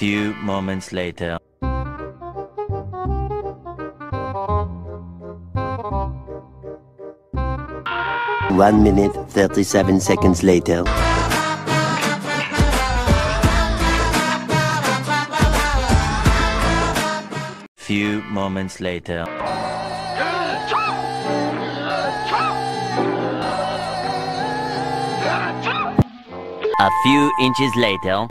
Few moments later. One minute, 37 seconds later. Few moments later. A few inches later.